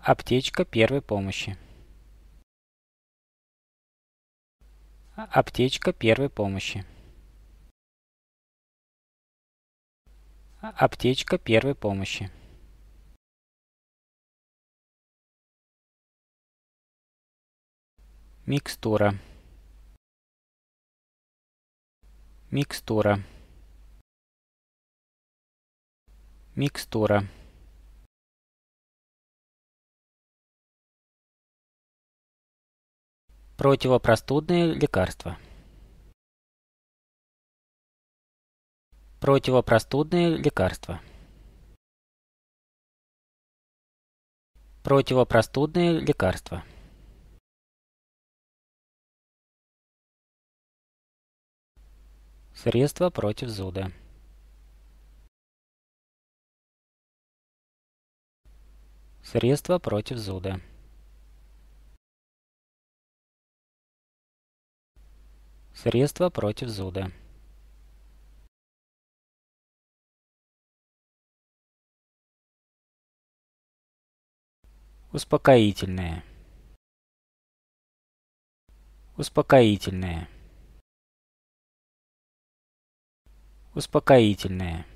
Аптечка первой помощи. Аптечка первой помощи. Аптечка первой помощи. Микстура. Микстура. Микстура. Противопростудные лекарства. Противопростудные лекарства. Противопростудные лекарства. Средство против зуда. Средство против зуда. Средство против зуда. Успокоительное. Успокоительное. Успокоительное.